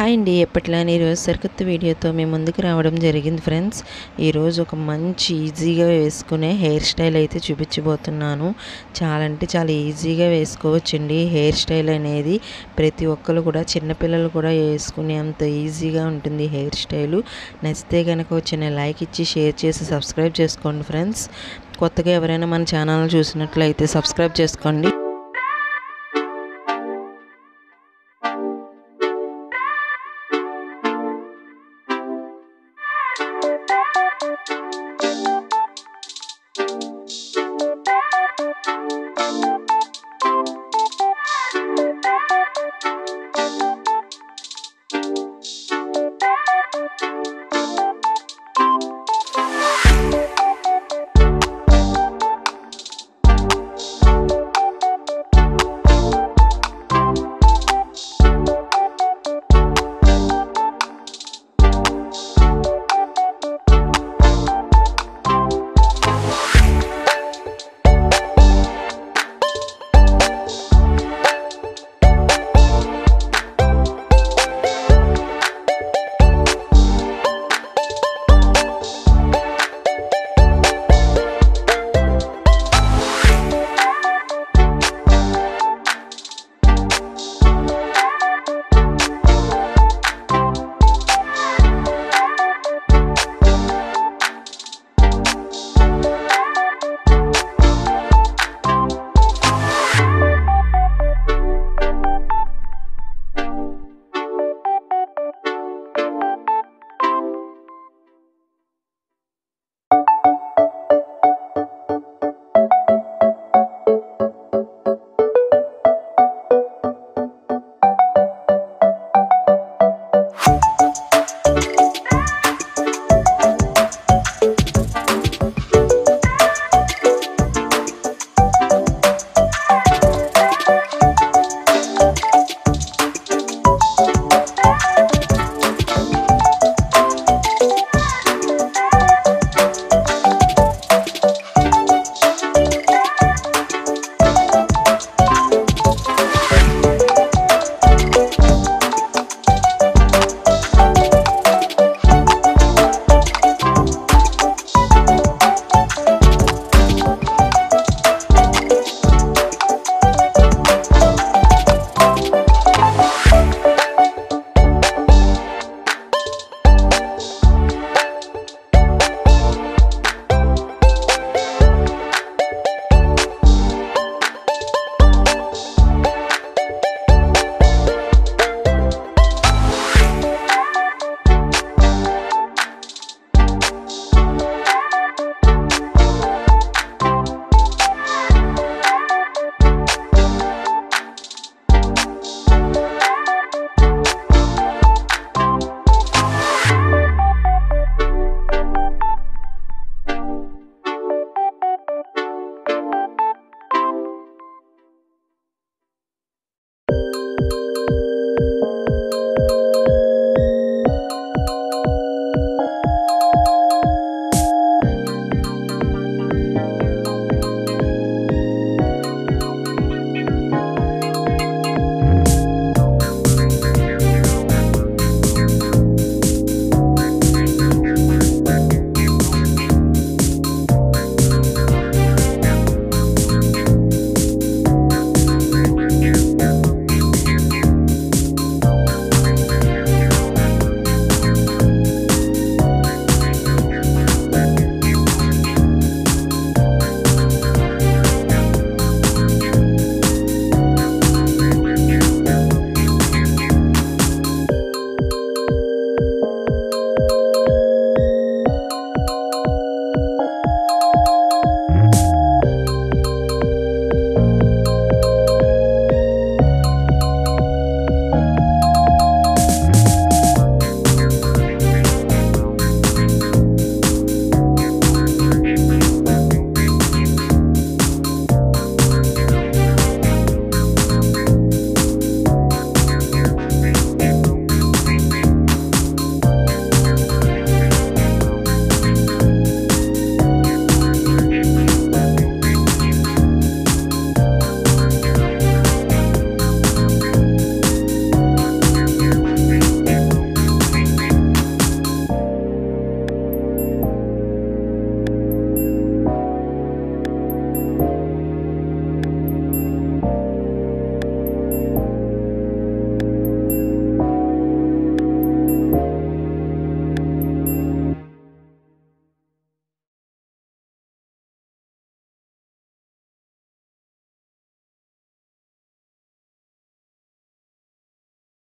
Hi అండి. ఎప్పట్లానే ఈరోజు సరికొత్త వీడియోతో మేము ముందుకు రావడం జరిగింది ఫ్రెండ్స్. ఈరోజు ఒక మంచి ఈజీగా వేసుకునే హెయిర్ స్టైల్ అయితే చూపించబోతున్నాను. చాలా అంటే చాలా ఈజీగా వేసుకోవచ్చండి. హెయిర్ స్టైల్ అనేది ప్రతి ఒక్కరు కూడా చిన్నపిల్లలు కూడా వేసుకునే అంత ఈజీగా ఉంటుంది హెయిర్ స్టైలు. నచ్చితే కనుక వచ్చిన లైక్ ఇచ్చి షేర్ చేసి సబ్స్క్రైబ్ చేసుకోండి ఫ్రెండ్స్. కొత్తగా ఎవరైనా మన ఛానల్ చూసినట్లయితే సబ్స్క్రైబ్ చేసుకోండి.